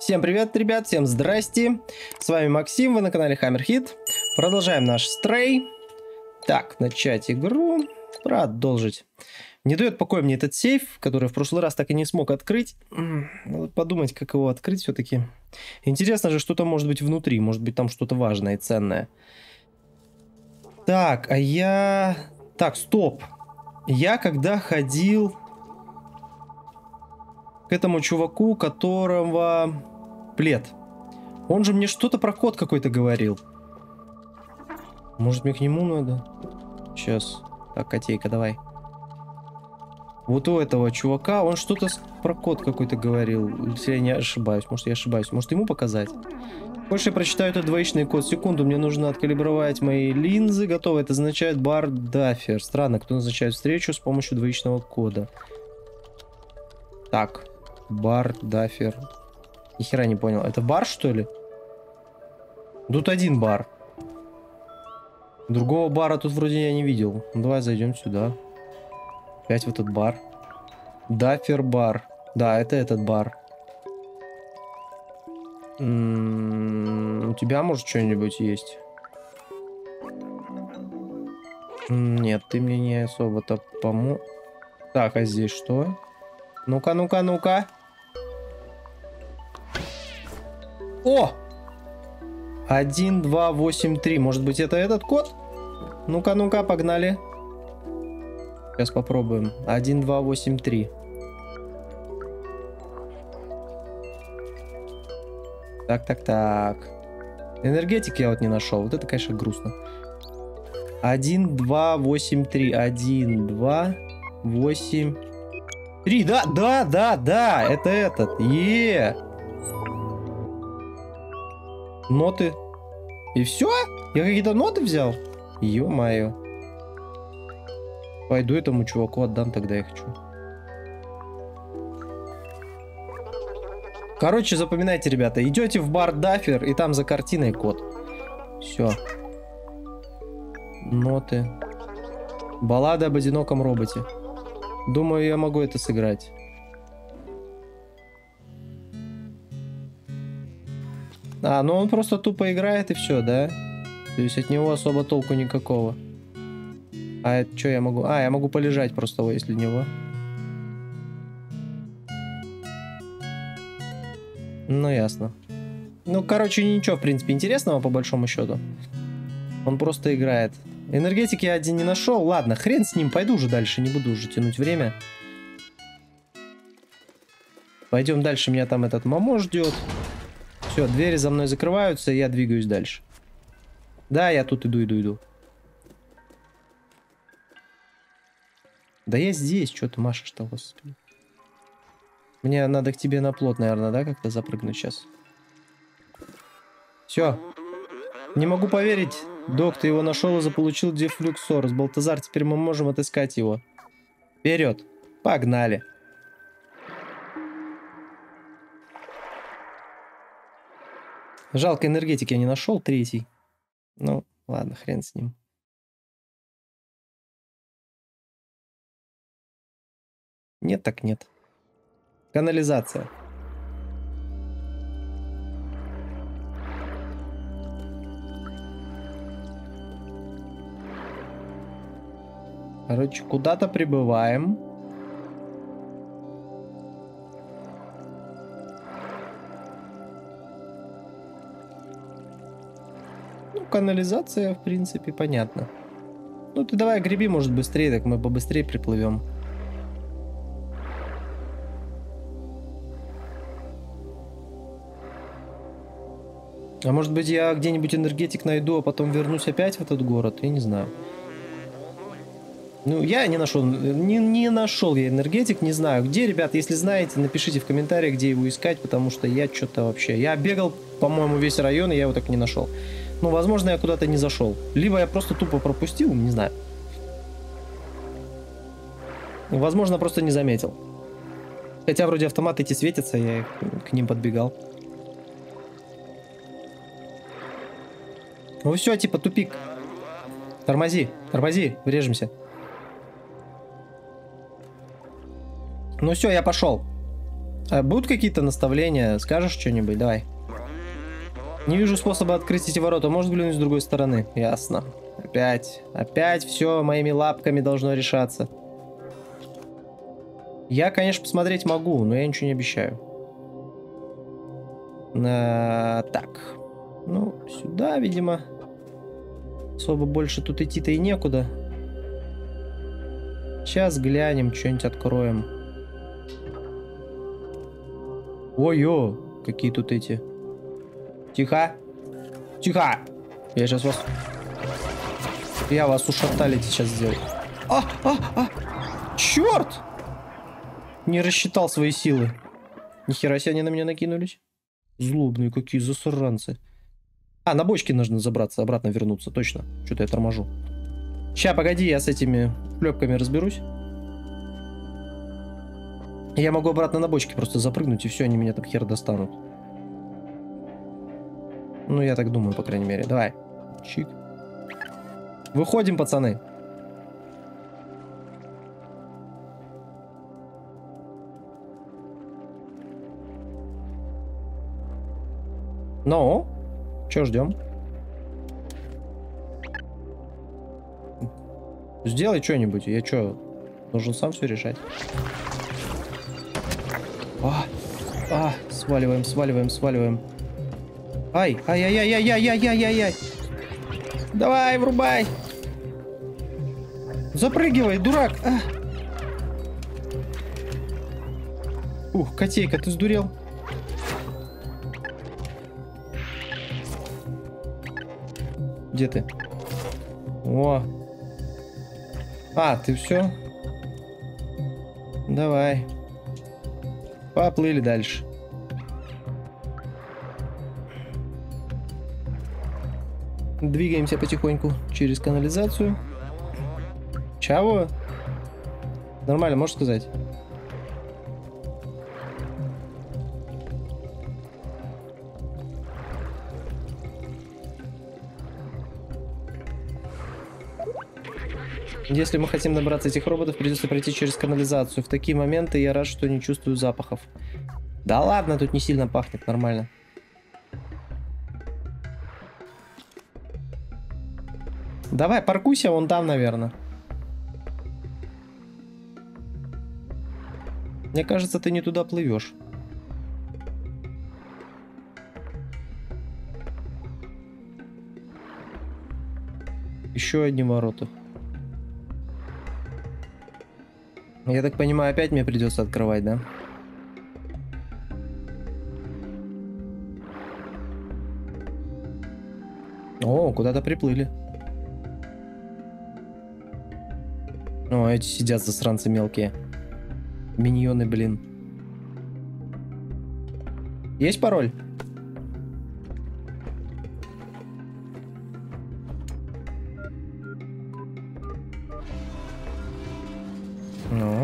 Всем привет, ребят, всем здрасте. С вами Максим, вы на канале Hammerhit. Продолжаем наш стрей. Так, начать игру. Продолжить. Не дает покоя мне этот сейф, который в прошлый раз так и не смог открыть. Надо подумать, как его открыть все-таки. Интересно же, что там может быть внутри. Может быть, там что-то важное и ценное. Так, а я... Так, стоп. Я когда ходил к этому чуваку, которого плед. Он же мне что-то про код какой-то говорил. Может мне к нему надо? Сейчас. Так, котейка, давай. Вот у этого чувака он что-то про код какой-то говорил. Если я не ошибаюсь. Может я ошибаюсь. Может ему показать? Больше я прочитаю этот двоичный код. Секунду, мне нужно откалибровать мои линзы. Готово. Это означает бар дафер. Странно, кто назначает встречу с помощью двоичного кода. Так. Бар, дафер. Ни хера не понял. Это бар, что ли? Тут один бар. Другого бара тут вроде я не видел. Ну, давай зайдем сюда. Опять в этот бар. Дафер бар. Да, это этот бар. М -м -м, у тебя, может, что-нибудь есть? Нет, ты мне не особо-то помог. Так, а здесь что? Ну-ка, ну-ка, ну-ка. О! 1, 2, 8, 3. Может быть, это этот код? Ну-ка, ну-ка, погнали. Сейчас попробуем. 1, 2, 8, 3. Так, так, так. Энергетик я вот не нашел. Вот это, конечно, грустно. 1, 2, 8, 3. 1, 2, 8, 3. Да, да, да, да. Это этот. Е. Ноты. И все? Я какие-то ноты взял? Ё-моё. Пойду этому чуваку отдам, тогда я хочу. Короче, запоминайте, ребята, идете в бар Дафер, и там за картиной код. Все. Ноты. Баллада об одиноком роботе. Думаю, я могу это сыграть. А, ну он просто тупо играет и все, да? То есть от него особо толку никакого. А это что я могу? А, я могу полежать просто если него. Ну, ясно. Ну, короче, ничего, в принципе, интересного, по большому счету. Он просто играет. Энергетики я один не нашел. Ладно, хрен с ним, пойду уже дальше, не буду уже тянуть время. Пойдем дальше, меня там этот мамо ждет. Все, двери за мной закрываются, и я двигаюсь дальше. Да, я тут иду, иду, иду. Да я здесь, что ты машешь-то, господи. Мне надо к тебе на плот, наверное, да, как-то запрыгнуть сейчас. Все. Не могу поверить. Док, ты его нашел и заполучил дефлюксор. С Балтазар, теперь мы можем отыскать его. Вперед. Погнали. Жалко, энергетики я не нашел, третий. Ну, ладно, хрен с ним. Нет так нет. Канализация. Короче, куда-то прибываем. Канализация, в принципе, понятно. Ну ты давай греби, может, быстрее, так мы побыстрее приплывем. А может быть я где-нибудь энергетик найду, а потом вернусь опять в этот город? Я не знаю. Ну, я не нашел, не, не нашел я энергетик, не знаю где, ребят, если знаете, напишите в комментариях, где его искать, потому что я что-то вообще, я бегал, по-моему, весь район, и я его так не нашел. Ну, возможно, я куда-то не зашел. Либо я просто тупо пропустил, не знаю. Возможно, просто не заметил. Хотя вроде автоматы эти светятся, я к ним подбегал. Ну все, типа тупик. Тормози, тормози, врежемся. Ну все, я пошел. А будут какие-то наставления? Скажешь что-нибудь? Давай. Не вижу способа открыть эти ворота. Может глянуть с другой стороны? Ясно. Опять. Опять все моими лапками должно решаться. Я, конечно, посмотреть могу, но я ничего не обещаю. А, так. Ну, сюда, видимо. Особо больше тут идти-то и некуда. Сейчас глянем, что-нибудь откроем. Ой-ё, какие тут эти. Тихо. Тихо. Я сейчас вас... Я вас ушаталить сейчас сделаю. А, а, а! Черт! Не рассчитал свои силы. Нихера себе они на меня накинулись. Злобные какие засранцы. А, на бочке нужно забраться, обратно вернуться. Точно. Что-то я торможу. Ща, погоди, я с этими клепками разберусь. Я могу обратно на бочке просто запрыгнуть, и все, они меня там хер достанут. Ну, я так думаю, по крайней мере. Давай. Чик. Выходим, пацаны. Ну, что ждем? Сделай что-нибудь. Я что, должен сам все решать? А, а, сваливаем, сваливаем, сваливаем. Ай, ай-яй-яй-яй-яй-яй-яй-яй. Давай, врубай. Запрыгивай, дурак. А. Ух, котейка, ты сдурел? Где ты? О. А, ты все? Давай. Поплыли дальше. Двигаемся потихоньку через канализацию. Чаво? Нормально, можешь сказать? Если мы хотим набраться этих роботов, придется пройти через канализацию. В такие моменты я рад, что не чувствую запахов. Да ладно, тут не сильно пахнет, нормально. Давай, паркуйся вон там, наверное. Мне кажется, ты не туда плывешь. Еще одни ворота. Я так понимаю, опять мне придется открывать, да? О, куда-то приплыли. О, эти сидят засранцы мелкие. Миньоны, блин. Есть пароль?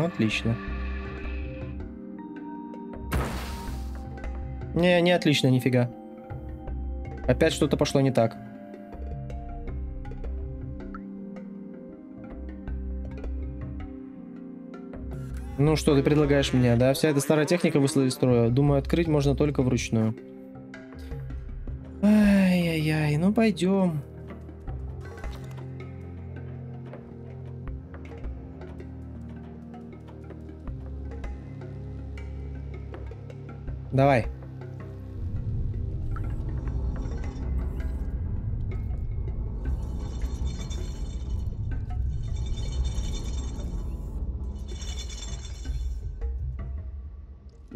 отлично. Не, не отлично, нифига. Опять что-то пошло не так. Ну что ты предлагаешь мне, да? Вся эта старая техника вышла из строя. Думаю, открыть можно только вручную. Ай-яй-яй, ну пойдем. Давай.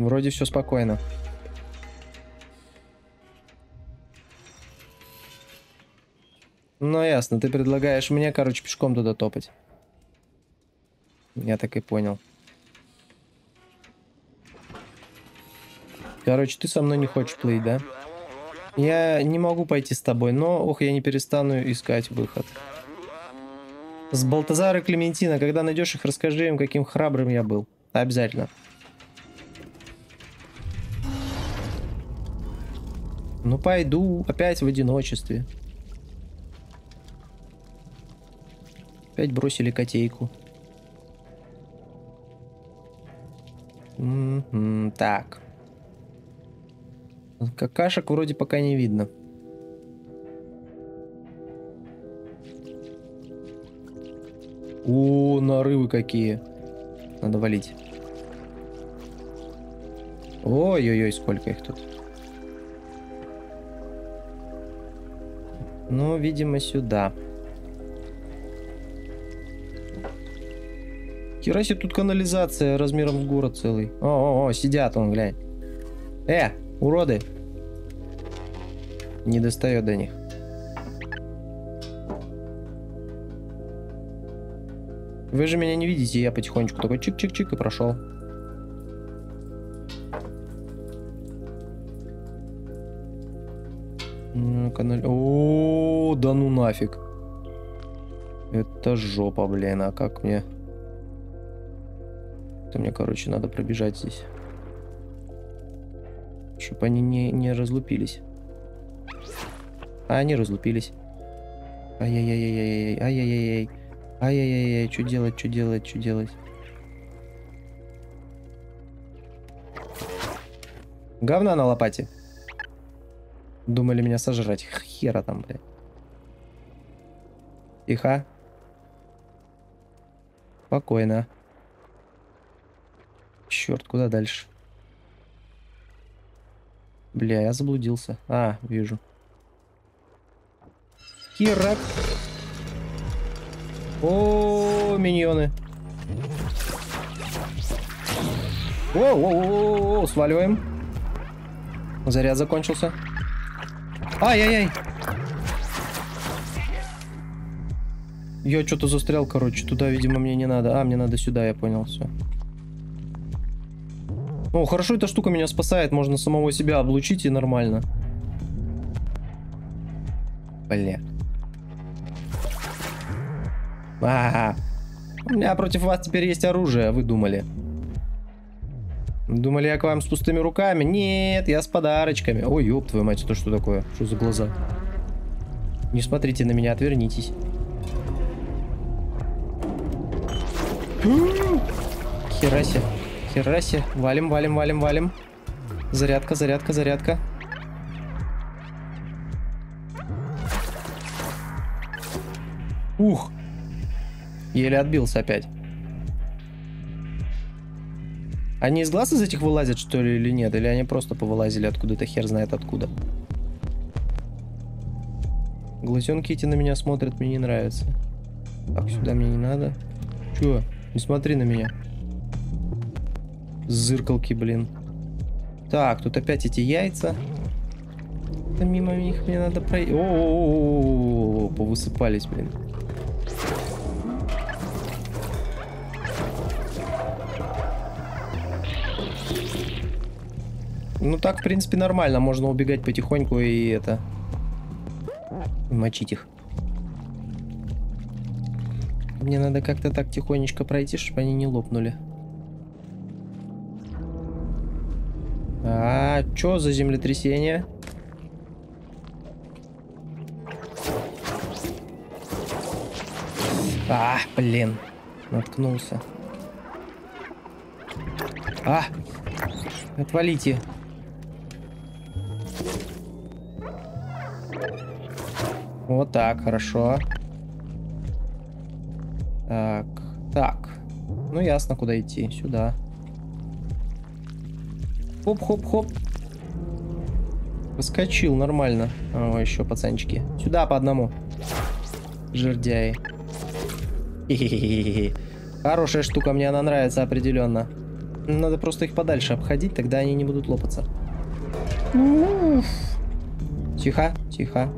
Вроде все спокойно. Ну ясно, ты предлагаешь мне, короче, пешком туда топать. Я так и понял. Короче, ты со мной не хочешь плыть, да? Я не могу пойти с тобой, но, ох, я не перестану искать выход. С Балтазара и Клементина, когда найдешь их, расскажи им, каким храбрым я был. Обязательно. Ну, пойду. Опять в одиночестве. Опять бросили котейку. М-м, Так. Какашек вроде пока не видно. О, нарывы какие. Надо валить. Ой-ой-ой, сколько их тут. Ну, видимо, сюда. Себе, тут канализация размером с город целый. О-о-о, сидят он, глянь. Э, уроды. Не достает до них. Вы же меня не видите, я потихонечку такой чик-чик-чик и прошел. Канал... О, да ну нафиг. Это жопа, блин, а как мне... Это мне, короче, надо пробежать здесь. Чтобы они не, не разлупились. А они разлупились. Ай-яй-яй-яй-яй, ай-яй-яй-яй. Ай-яй-яй, что делать, что делать, что делать? Говна на лопате. Думали меня сожрать. Хера там, блядь. Тихо. Спокойно. Черт, куда дальше? Бля, я заблудился. А, вижу. Херак. О, миньоны. О, о, о, о, сваливаем. Заряд закончился. Ай-яй-яй. Я что-то застрял, короче. Туда, видимо, мне не надо. А, мне надо сюда, я понял, все. Ну, хорошо, эта штука меня спасает. Можно самого себя облучить и нормально. Бля. А, -а, -а. У меня против вас теперь есть оружие, вы думали. Думали, я к вам с пустыми руками? Нет, я с подарочками. Ой, ёб твою мать, это что такое? Что за глаза? Не смотрите на меня, отвернитесь. Хераси. Хераси. Валим, валим, валим, валим. Зарядка, зарядка, зарядка. Ух. Еле отбился опять. Они из глаз из этих вылазят, что ли, или нет? Или они просто повылазили откуда-то, хер знает откуда. Глазенки эти на меня смотрят, мне не нравится. Так, сюда мне не надо. Чё? Не смотри на меня. Зыркалки, блин. Так, тут опять эти яйца. Да мимо них мне надо пройти. О, повысыпались, блин. Ну так, в принципе, нормально. Можно убегать потихоньку и это... Мочить их. Мне надо как-то так тихонечко пройти, чтобы они не лопнули. А, чё за землетрясение? А, блин. Наткнулся. А! Отвалите. Вот так, хорошо. Так, так. Ну, ясно, куда идти. Сюда. Хоп-хоп-хоп. Выскочил, нормально. О, еще пацанчики. Сюда по одному. Жердяи. Хорошая штука, мне она нравится определенно. Надо просто их подальше обходить, тогда они не будут лопаться. Тихо, тихо.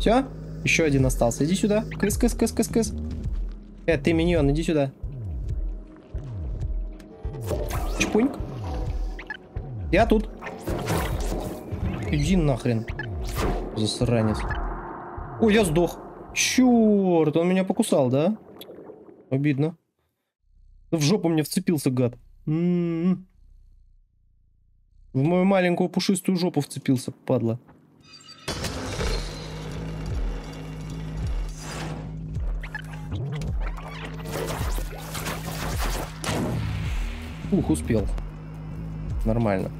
Все? Еще один остался. Иди сюда. Кыс, кыс, кыс, кыс, кыс. Э, ты миньон, иди сюда. Чпуньк. Я тут. Иди нахрен. Засранец. Ой, я сдох. Черт, он меня покусал, да? Обидно. В жопу мне вцепился, гад. М -м -м. В мою маленькую пушистую жопу вцепился, падла. Ух, успел. Нормально.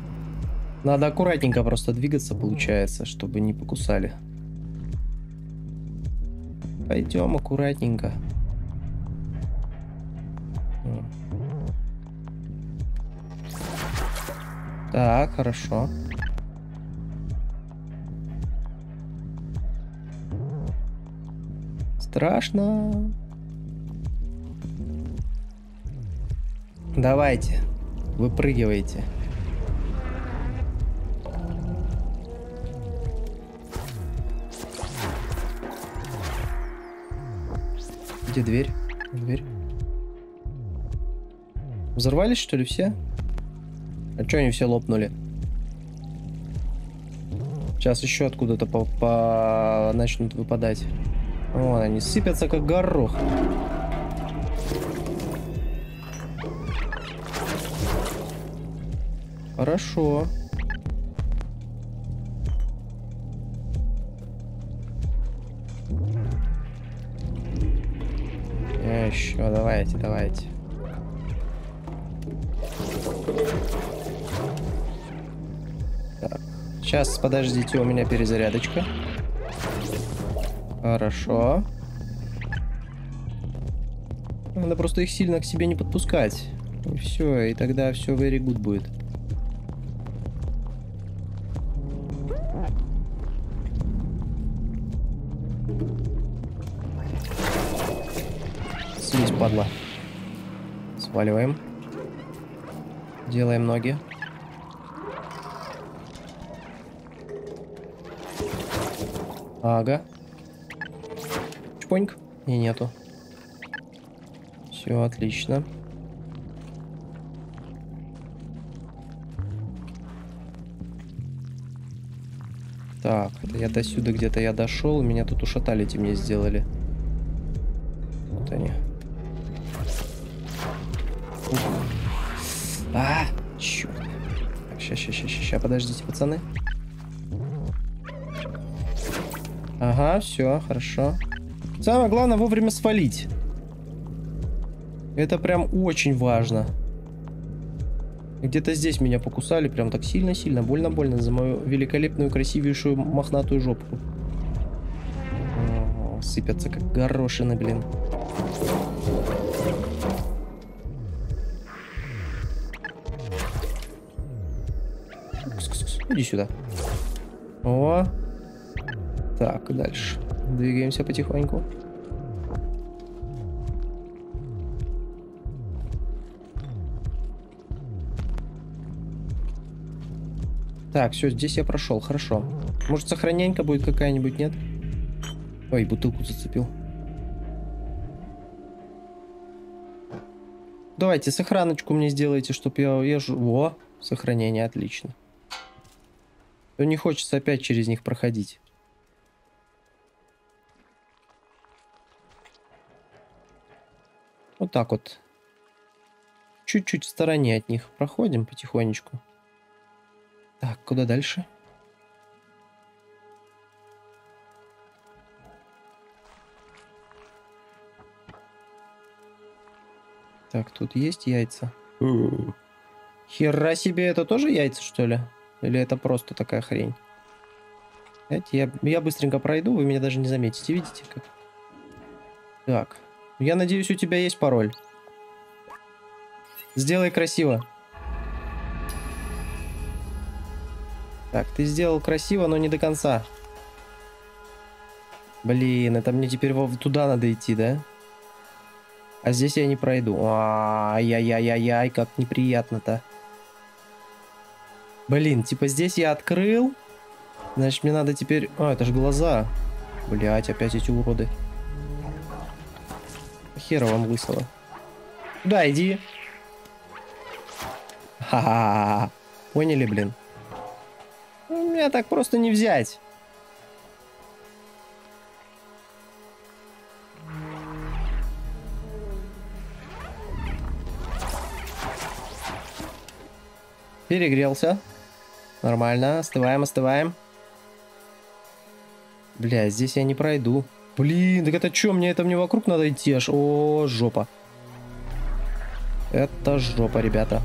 Надо аккуратненько просто двигаться, получается, чтобы не покусали. Пойдем аккуратненько. Так, хорошо. Страшно. Давайте, выпрыгивайте. Где дверь? Дверь. Взорвались, что ли, все? А что они все лопнули? Сейчас еще откуда-то по, по начнут выпадать. Вон они сыпятся, как горох. Хорошо. Еще, давайте, давайте. Так, сейчас, подождите, у меня перезарядочка. Хорошо. Надо просто их сильно к себе не подпускать. И все, и тогда все very good будет. Падла. Сваливаем. Делаем ноги. Ага. Чпоньк. И нету. Все отлично. Так, это я до сюда где-то я дошел, меня тут ушатали, эти мне сделали. Сейчас, сейчас, сейчас, подождите, пацаны. Ага, все, хорошо. Самое главное вовремя свалить. Это прям очень важно. Где-то здесь меня покусали прям так сильно-сильно, больно-больно за мою великолепную, красивейшую мохнатую жопку. О, сыпятся как горошины, блин. Иди сюда. О. Так, дальше. Двигаемся потихоньку. Так, все, здесь я прошел, хорошо. Может, сохраненька будет какая-нибудь, нет? Ой, бутылку зацепил. Давайте сохраночку мне сделайте, чтобы я... я ж... Во, сохранение, отлично. То не хочется опять через них проходить. Вот так вот. Чуть-чуть в стороне от них проходим потихонечку. Так, куда дальше? Так, тут есть яйца. Хера себе, это тоже яйца, что ли? Или это просто такая хрень? Знаете, я, я быстренько пройду, вы меня даже не заметите. Видите как? Так. Я надеюсь, у тебя есть пароль. Сделай красиво. Так, ты сделал красиво, но не до конца. Блин, это мне теперь туда надо идти, да? А здесь я не пройду. Ай-яй-яй-яй, как неприятно-то. Блин, типа здесь я открыл. Значит, мне надо теперь... А, это же глаза. Блять, опять эти уроды. Хера вам лысого. Да, иди. Ха-ха-ха. Поняли, блин? Меня так просто не взять. Перегрелся. Нормально, остываем, остываем. Бля, здесь я не пройду. Блин, так это что, мне это мне вокруг надо идти аж? О, жопа. Это жопа, ребята.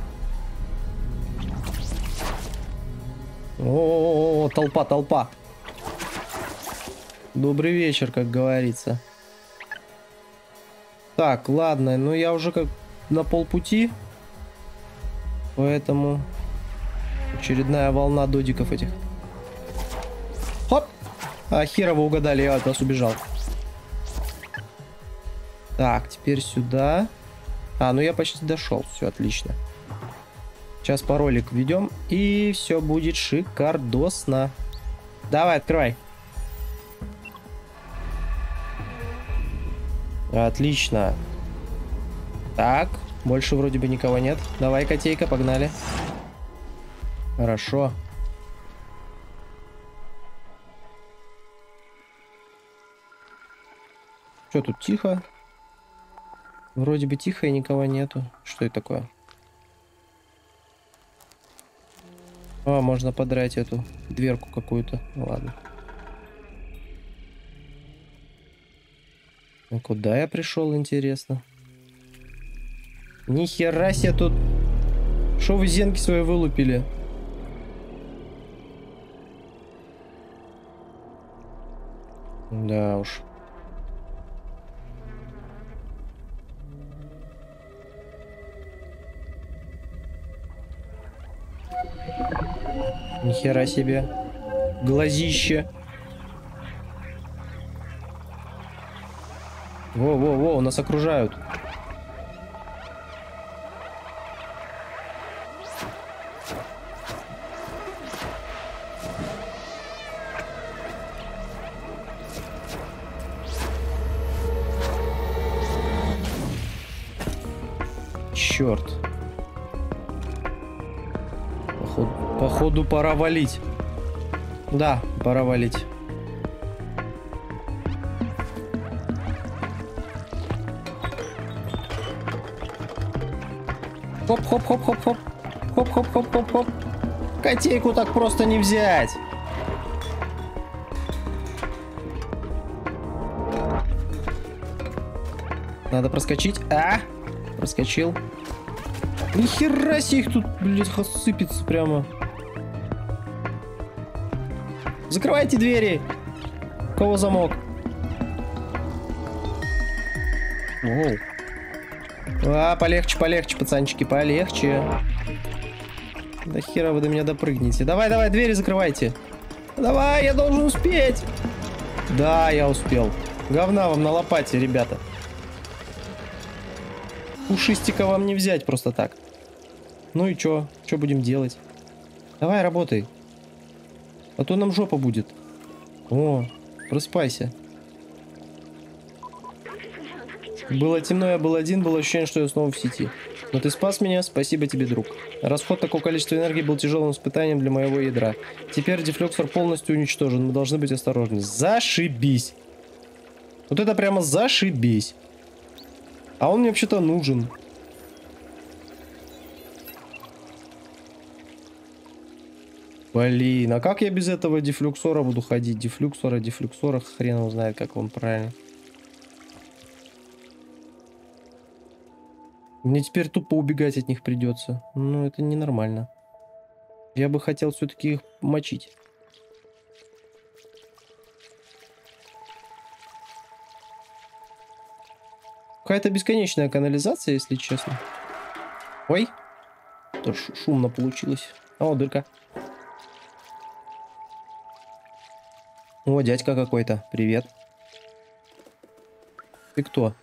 О, -о толпа, толпа. Добрый вечер, как говорится. Так, ладно, ну я уже как на полпути. Поэтому очередная волна додиков этих. Хоп! А, хера вы угадали, я от вас убежал. Так, теперь сюда. А, ну я почти дошел. Все отлично. Сейчас паролик введем, и все будет шикардосно. Давай, открывай. Отлично. Так, больше вроде бы никого нет. Давай, котейка, погнали. Хорошо. Что тут тихо? Вроде бы тихо и никого нету. Что это такое? А, можно подрать эту дверку какую-то. Ладно. А куда я пришел, интересно? Ни хера себе тут... Что вы зенки свои вылупили? Да уж. Нихера себе. Глазище. Во-во-во, нас окружают. Черт. Походу, походу пора валить. Да, пора валить. Хоп-хоп-хоп-хоп-хоп. Хоп-хоп-хоп-хоп-хоп. Котейку так просто не взять. Надо проскочить. А! Проскочил. Нихера себе их тут, блядь, сыпется прямо. Закрывайте двери. кого замок? Оу. А, полегче, полегче, пацанчики, полегче. Да хера вы до меня допрыгнете. Давай, давай, двери закрывайте. Давай, я должен успеть. Да, я успел. Говна вам на лопате, ребята. Пушистика вам не взять просто так. Ну и чё? Чё будем делать? Давай, работай. А то нам жопа будет. О, просыпайся. Было темно, я был один, было ощущение, что я снова в сети. Но ты спас меня, спасибо тебе, друг. Расход такого количества энергии был тяжелым испытанием для моего ядра. Теперь дефлексор полностью уничтожен, мы должны быть осторожны. Зашибись! Вот это прямо зашибись. А он мне вообще-то нужен. Блин, а как я без этого дефлюксора буду ходить? Дефлюксора, дефлюксора, хрен его знает, как он правильно. Мне теперь тупо убегать от них придется. Ну, это ненормально. Я бы хотел все-таки их мочить. Какая-то бесконечная канализация, если честно. Ой. То шумно получилось. О, дырка. О, дядька какой-то. Привет. Ты кто?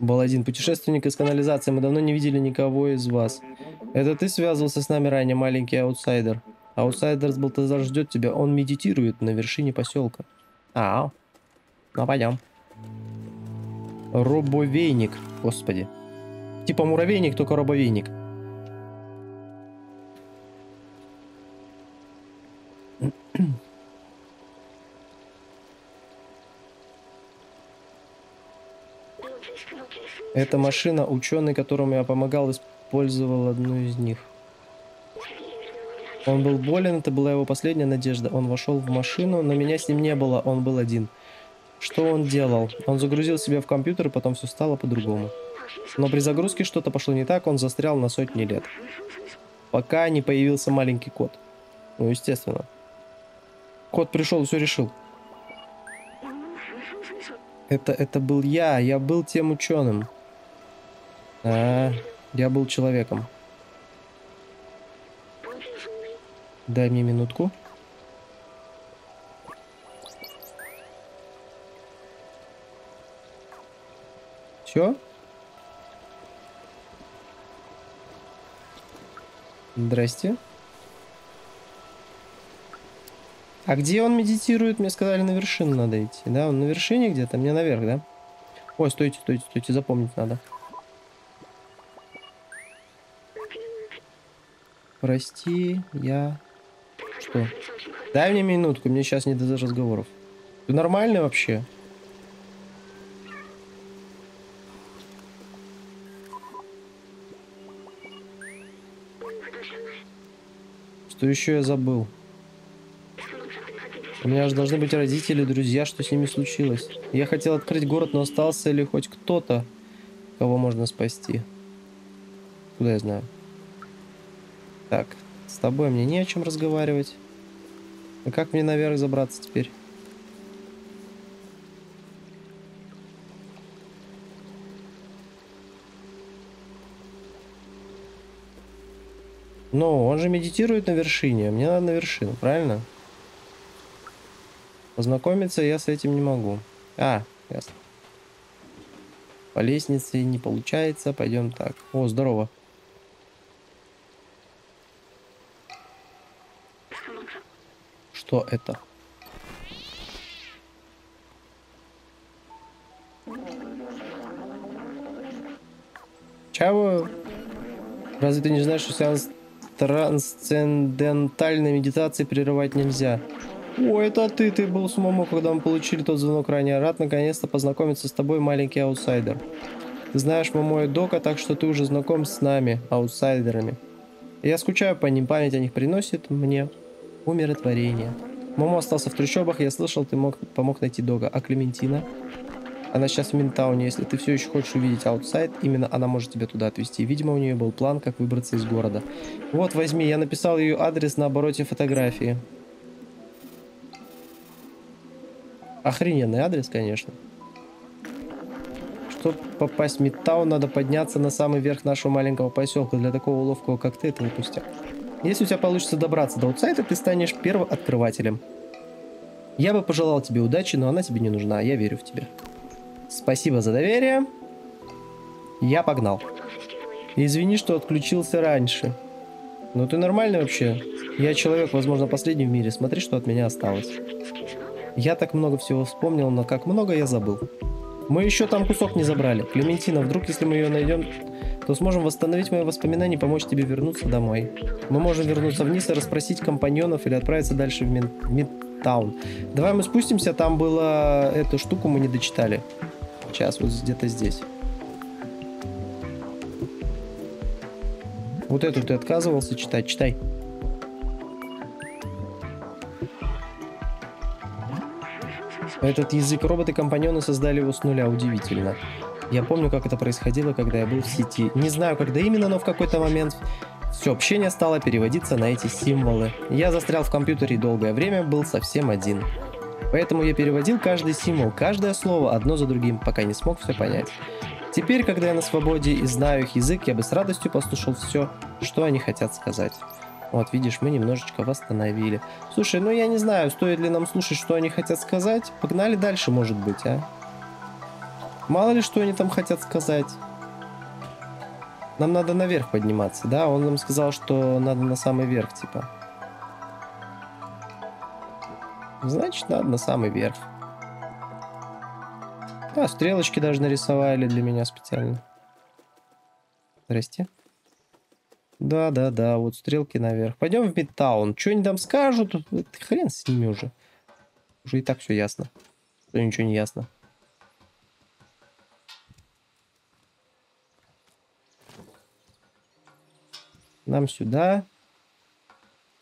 Баладин, путешественник из канализации, мы давно не видели никого из вас. Это ты связывался с нами ранее, маленький аутсайдер. Аутсайдер с Балтазар ждет тебя, он медитирует на вершине поселка. А, ну пойдем. Робовейник, господи. Типа муравейник, только робовейник. Эта машина, ученый, которому я помогал, использовал одну из них. Он был болен, это была его последняя надежда. Он вошел в машину, но меня с ним не было, он был один. Что он делал? Он загрузил себя в компьютер, и потом все стало по-другому. Но при загрузке что-то пошло не так, он застрял на сотни лет. Пока не появился маленький кот. Ну, естественно. Кот пришел и все решил. Это, это был я, я был тем ученым. А, я был человеком. Дай мне минутку. Все? Здрасте. А где он медитирует? Мне сказали, на вершину надо идти. Да, он на вершине где-то? Мне наверх, да? Ой, стойте, стойте, стойте, запомнить надо. Прости, я... Что? Дай мне минутку, мне сейчас не до разговоров. Ты нормальный вообще? Что еще я забыл? У меня же должны быть родители, друзья, что с ними случилось. Я хотел открыть город, но остался ли хоть кто-то, кого можно спасти? Куда я знаю? Так, с тобой мне не о чем разговаривать. А как мне наверх забраться теперь? Ну, он же медитирует на вершине. Мне надо на вершину, правильно? Познакомиться я с этим не могу. А, ясно. По лестнице не получается. Пойдем так. О, здорово. Что это? Чего? Разве ты не знаешь, что сеанс трансцендентальной медитации прерывать нельзя? О, это ты, ты был с Момо, когда мы получили тот звонок ранее. Рад наконец-то познакомиться с тобой, маленький аутсайдер. Ты знаешь Момо и Дока, так что ты уже знаком с нами, аутсайдерами. Я скучаю по ним, память о них приносит мне умиротворение. Момо остался в трущобах, я слышал, ты мог, помог найти Дока. А Клементина? Она сейчас в Минтауне. Если ты все еще хочешь увидеть аутсайд, именно она может тебя туда отвезти. Видимо, у нее был план, как выбраться из города. Вот, возьми, я написал ее адрес на обороте фотографии. Охрененный адрес, конечно. Чтобы попасть в Мидтаун, надо подняться на самый верх нашего маленького поселка. Для такого ловкого, как ты, это не пустяк. Если у тебя получится добраться до аутсайда, ты станешь первооткрывателем. Я бы пожелал тебе удачи, но она тебе не нужна. Я верю в тебя. Спасибо за доверие. Я погнал. Извини, что отключился раньше. Ну ты нормальный вообще? Я человек, возможно, последний в мире. Смотри, что от меня осталось. Я так много всего вспомнил, но как много я забыл. Мы еще там кусок не забрали. Клементина, вдруг если мы ее найдем, то сможем восстановить мои воспоминания и помочь тебе вернуться домой. Мы можем вернуться вниз и расспросить компаньонов или отправиться дальше в, Мин... Мидтаун. Давай мы спустимся, там было эту штуку мы не дочитали. Сейчас, вот где-то здесь. Вот эту ты отказывался читать, читай. Этот язык роботы-компаньоны создали его с нуля, удивительно. Я помню, как это происходило, когда я был в сети. Не знаю, когда именно, но в какой-то момент все общение стало переводиться на эти символы. Я застрял в компьютере долгое время был совсем один. Поэтому я переводил каждый символ, каждое слово одно за другим, пока не смог все понять. Теперь, когда я на свободе и знаю их язык, я бы с радостью послушал все, что они хотят сказать. Вот, видишь, мы немножечко восстановили. Слушай, ну я не знаю, стоит ли нам слушать, что они хотят сказать. Погнали дальше, может быть, а? Мало ли, что они там хотят сказать. Нам надо наверх подниматься, да? Он нам сказал, что надо на самый верх, типа. Значит, надо на самый верх. А, стрелочки даже нарисовали для меня специально. Здрасте. Да-да-да, вот стрелки наверх. Пойдем в Мидтаун. Что они там скажут? Хрен с ними уже. Уже и так все ясно. Что ничего не ясно. Нам сюда.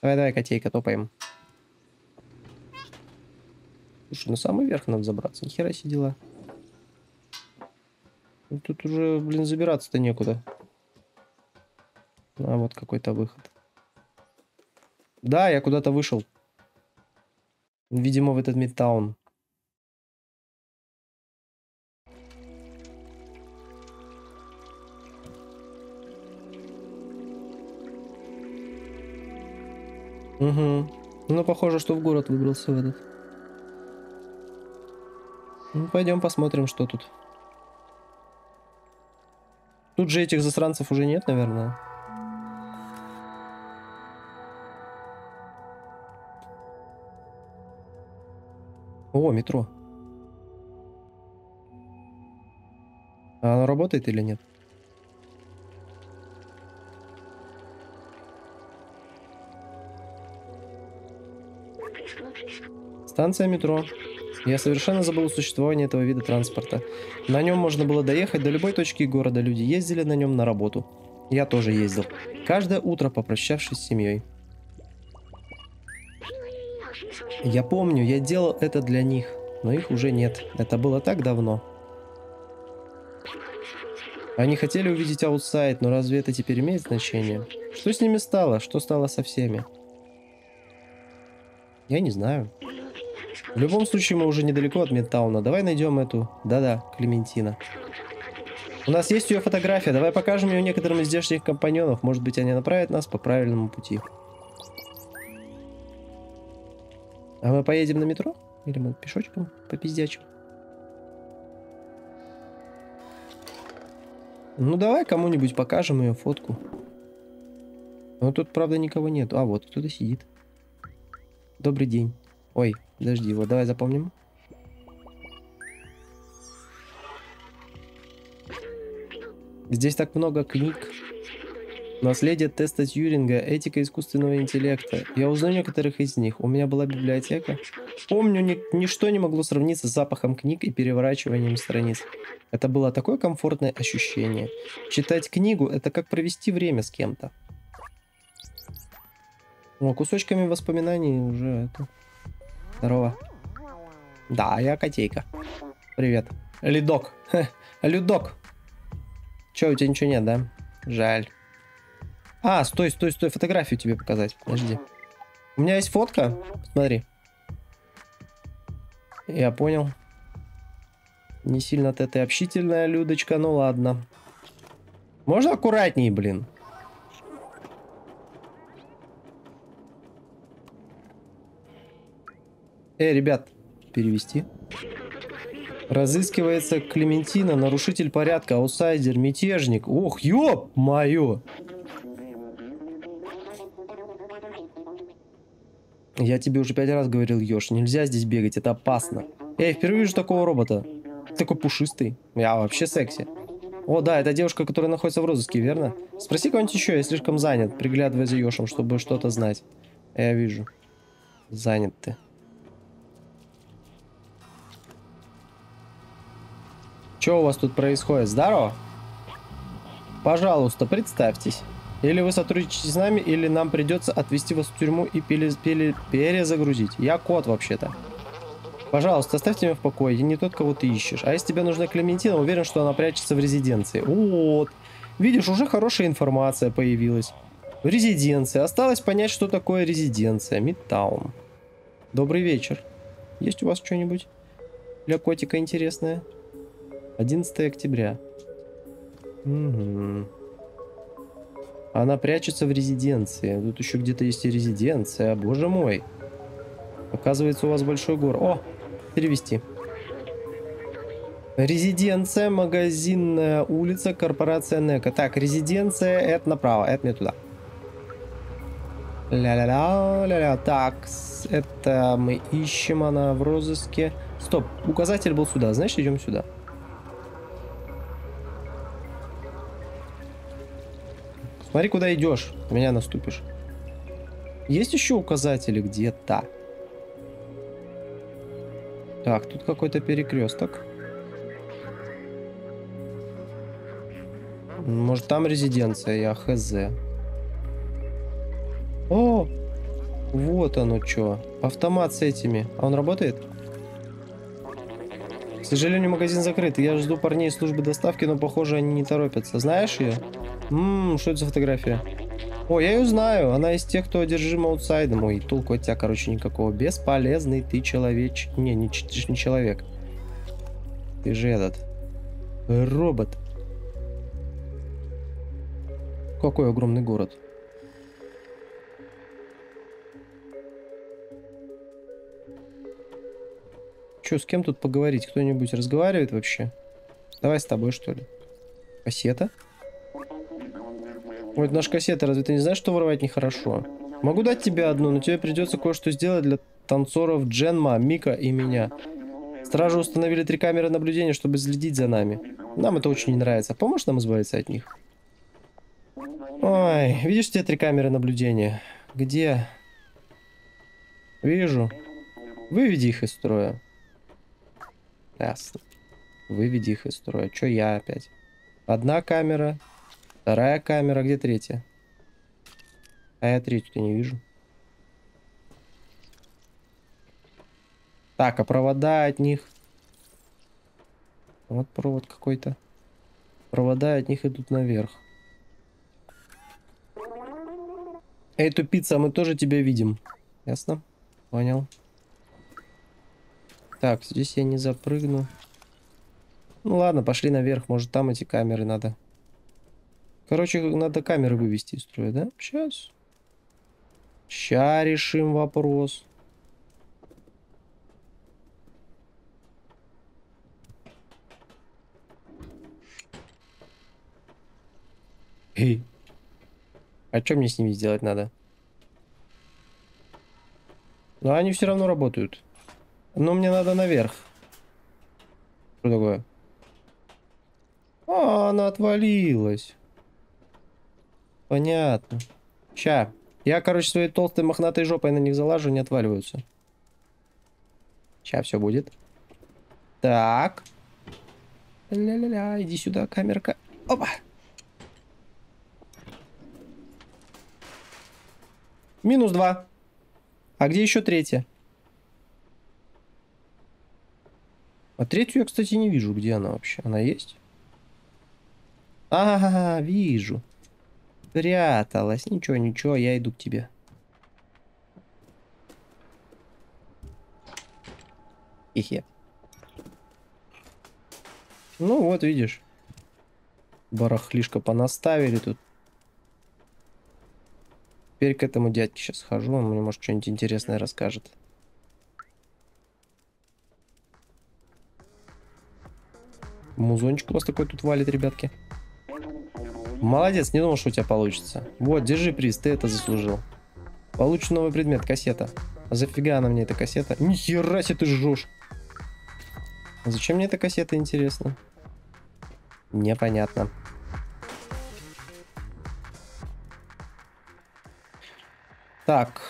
Давай-давай, котейка, топаем. Слушай, на самый верх надо забраться. Нихера сидела. Ну, тут уже, блин, забираться-то некуда. А вот какой-то выход. Да, я куда-то вышел. Видимо, в этот Мидтаун. Угу. Ну, похоже, что в город выбрался в этот. Ну, пойдем посмотрим, что тут. Тут же этих засранцев уже нет, наверное. О, метро. А оно работает или нет? Станция метро. Я совершенно забыл существование этого вида транспорта. На нем можно было доехать до любой точки города. Люди ездили на нем на работу. Я тоже ездил. Каждое утро попрощавшись с семьей. Я помню, я делал это для них, но их уже нет. Это было так давно. Они хотели увидеть аутсайд, но разве это теперь имеет значение? Что с ними стало? Что стало со всеми? Я не знаю. В любом случае, мы уже недалеко от Мидтауна. Давай найдем эту... Да-да, Клементина. У нас есть ее фотография. Давай покажем ее некоторым из здешних компаньонов. Может быть, они направят нас по правильному пути. А мы поедем на метро? Или мы пешочком по пиздячим? Ну, давай кому-нибудь покажем ее фотку. Но тут, правда, никого нет. А, вот, кто-то сидит. Добрый день. Ой, подожди, вот давай запомним. Здесь так много книг. Наследие теста Тьюринга, этика искусственного интеллекта. Я узнаю некоторых из них. У меня была библиотека. Помню, ни, ничто не могло сравниться с запахом книг и переворачиванием страниц. Это было такое комфортное ощущение. Читать книгу – это как провести время с кем-то. Ну, кусочками воспоминаний уже это... Здорово. Да, я котейка. Привет. Лидок. Людок. Че, у тебя ничего нет, да? Жаль. А, стой, стой, стой, фотографию тебе показать. Подожди. У меня есть фотка. Смотри. Я понял. Не сильно ты общительная, Людочка, ну ладно. Можно аккуратней, блин? Эй, ребят, перевести. Разыскивается Клементина, нарушитель порядка, аутсайдер, мятежник. Ох, ёп, моё. Я тебе уже пять раз говорил, Ёж, нельзя здесь бегать, это опасно. Эй, впервые вижу такого робота. Такой пушистый. Я вообще секси. О, да, это девушка, которая находится в розыске, верно? Спроси кого-нибудь еще, я слишком занят, приглядывая за Ёшем, чтобы что-то знать. Я вижу. Занят ты. Что у вас тут происходит? Здорово? Пожалуйста, представьтесь. Или вы сотрудничаете с нами, или нам придется отвезти вас в тюрьму и пере пере перезагрузить. Я кот вообще-то. Пожалуйста, оставьте меня в покое, я не тот, кого ты ищешь. А если тебе нужна Клементина, уверен, что она прячется в резиденции. Вот. Видишь, уже хорошая информация появилась. В резиденции. Осталось понять, что такое резиденция. Мидтаун. Добрый вечер. Есть у вас что-нибудь для котика интересное? 11 октября. Угу. Она прячется в резиденции. Тут еще где-то есть и резиденция. Боже мой. Оказывается, у вас большой гор. О, перевести. Резиденция, магазинная улица, корпорация Нека. Так, резиденция, это направо, это не туда. Ля-ля-ля, ля-ля. Так, это мы ищем, она в розыске. Стоп, указатель был сюда, значит идем сюда. Смотри, куда идешь. Меня наступишь. Есть еще указатели где-то? Так, тут какой-то перекресток. Может, там резиденция, я хз. О! Вот оно что. Автомат с этими. А он работает? К сожалению, магазин закрыт. Я жду парней службы доставки, но, похоже, они не торопятся. Знаешь ее? Ммм, что это за фотография? О, я ее знаю. Она из тех, кто одержим аутсайдом. Ой, толку от тебя, короче, никакого. Бесполезный ты человеч... Не, не, ты ж не человек. Ты же этот... Робот. Какой огромный город. Че, с кем тут поговорить? Кто-нибудь разговаривает вообще? Давай с тобой, что ли? Кассета? Вот наша кассета, разве ты не знаешь, что воровать нехорошо? Могу дать тебе одну, но тебе придется кое-что сделать для танцоров Дженма, Мика и меня. Стражи установили три камеры наблюдения, чтобы следить за нами. Нам это очень не нравится. Поможешь нам избавиться от них? Ой, видишь те три камеры наблюдения? Где? Вижу. Выведи их из строя. Ясно. Выведи их из строя. Чё я опять? Одна камера, Вторая камера, где третья? А я третью-то не вижу. Так, а провода от них? Вот провод какой-то. Провода от них идут наверх. Эй, тупица, мы тоже тебя видим. Ясно? Понял. Так, здесь я не запрыгну. Ну ладно, пошли наверх. Может там эти камеры надо Короче, надо камеры вывести из строя, да? Сейчас. Сейчас решим вопрос. Эй. А что мне с ними сделать надо? Но ну, они все равно работают. Но мне надо наверх. Что такое? А, она отвалилась. Понятно. Ща. Я, короче, своей толстой мохнатой жопой на них залажу, не отваливаются. Ща все будет. Так. Ля-ля-ля, иди сюда, камерка. Опа. Минус два. А где еще третья? А третью я, кстати, не вижу. Где она вообще? Она есть? Ага, вижу. Спряталась. Ничего, ничего, я иду к тебе. Ихе. Ну вот, видишь. Барахлишко понаставили тут. Теперь к этому дядьке сейчас схожу, он мне может что-нибудь интересное расскажет. Музончик у вас такой тут валит, ребятки. Молодец, не думал, что у тебя получится. Вот, держи приз, ты это заслужил. Получу новый предмет, кассета. А зафига она мне эта кассета? Нихера себе ты жжешь. А зачем мне эта кассета, интересно? Непонятно. Так,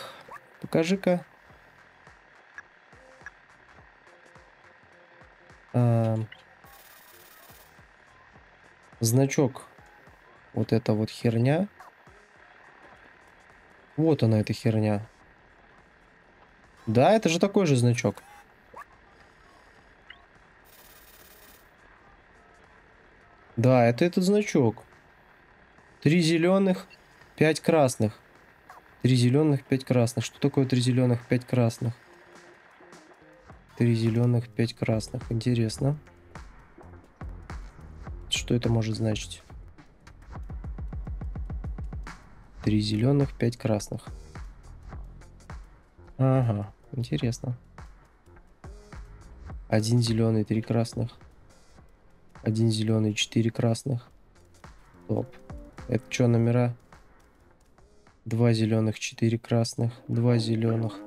покажи-ка. А, значок вот эта вот херня. Вот она, эта херня. Да, это же такой же значок. Да, это этот значок. Три зеленых, пять красных. Три зеленых, пять красных. Что такое три зеленых, пять красных? Три зеленых, пять красных. Интересно. Что это может значить? Три зеленых, пять красных. Ага, интересно. Один зеленый, три красных. Один зеленый, четыре красных. Топ. Это что, номера? Два зеленых, четыре красных. Два зеленых.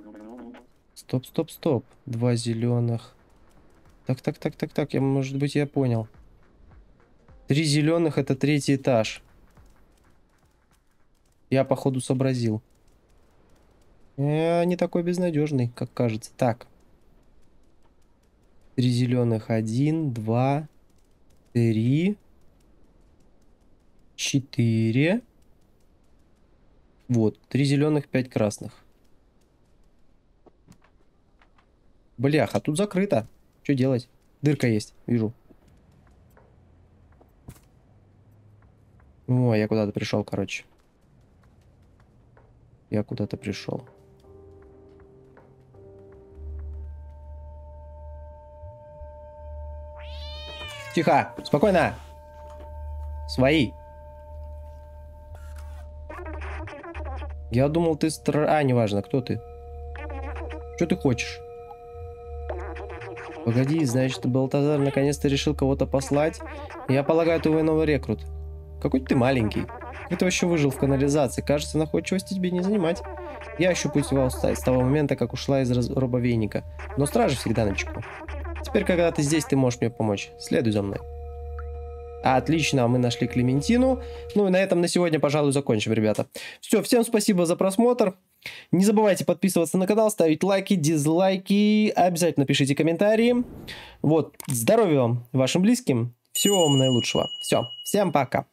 Стоп, стоп, стоп. Два зеленых. Так, так, так, так, так. Я, может быть, я понял. Три зеленых это третий этаж. Я, походу, сообразил. Я не такой безнадежный, как кажется. Так. Три зеленых. Один, два, три, четыре. Вот. Три зеленых, пять красных. Блях, а тут закрыто. Что делать? Дырка есть, вижу. О, я куда-то пришел, короче. Я куда-то пришел. Тихо, спокойно. Свои. Я думал, ты стр... А, неважно, кто ты. Что ты хочешь? Погоди, значит, Балтазар наконец-то решил кого-то послать? Я полагаю, ты новый рекрут. Какой ты маленький. Ты вообще выжил в канализации? Кажется, находчивости тебе не занимать. Я ищу путь в с того момента, как ушла из робовейника. Но стражи всегда на чеку. Теперь, когда ты здесь, ты можешь мне помочь. Следуй за мной. Отлично, мы нашли Клементину. Ну и на этом на сегодня, пожалуй, закончим, ребята. Все, всем спасибо за просмотр. Не забывайте подписываться на канал, ставить лайки, дизлайки. Обязательно пишите комментарии. Вот, здоровья вам, вашим близким. Всего вам наилучшего. Все, всем пока.